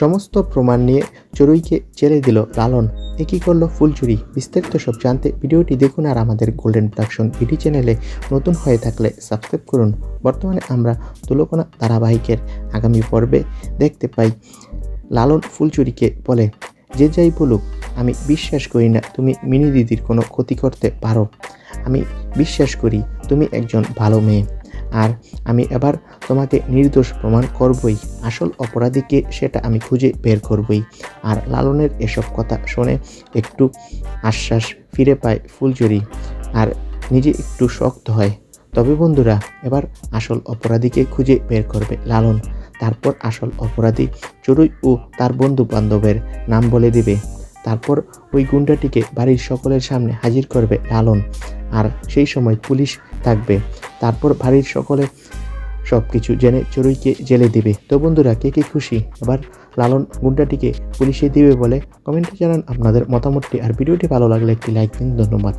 সমস্ত প্রমাণ নিয়ে চড়ুইকে ছেড়ে দিল লালন। এ কী করল ফুলচুরি বিস্তারিত সব জানতে ভিডিওটি দেখুন আর আমাদের গোল্ডেন প্রোডাকশন ভিডিও চ্যানেলে নতুন হয়ে থাকলে সাবস্ক্রাইব করুন। বর্তমানে আমরা তুলকোনা ধারাবাহিকের আগামী পর্বে দেখতে পাই। লালন ফুলচুরিকে বলে, যে যাই বলুক, আমি বিশ্বাস করি না তুমি মিনি দিদির কোনো ক্ষতি করতে পারো। আমি বিশ্বাস করি তুমি একজন ভালো মেয়ে। আর আমি এবার তোমাকে নির্দোষ প্রমাণ করবই। আসল অপরাধীকে সেটা আমি খুঁজে বের করবই। আর লালনের এসব কথা শুনে একটু আশ্বাস ফিরে পায় ফুলচুরি আর নিজে একটু শক্ত হয়। তবে বন্ধুরা, এবার আসল অপরাধীকে খুঁজে বের করবে লালন। তারপর আসল অপরাধী চড়ুই ও তার বন্ধু বান্ধবের নাম বলে দিবে। তারপর ওই গুন্ডাটিকে বাড়ির সকলের সামনে হাজির করবে লালন। আর সেই সময় পুলিশ থাকবে। তারপর বাড়ির সকলে সব কিছু জেনে চড়ুইকে জেলে দিবে। তো বন্ধুরা, কে কে খুশি? এবার লালন গুন্ডাটিকে পুলিশে দিবে বলে কমেন্টে জানান আপনাদের মতামতটি। আর ভিডিওটি ভালো লাগলে একটি লাইক দিন, ধন্যবাদ।